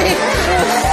Charlie.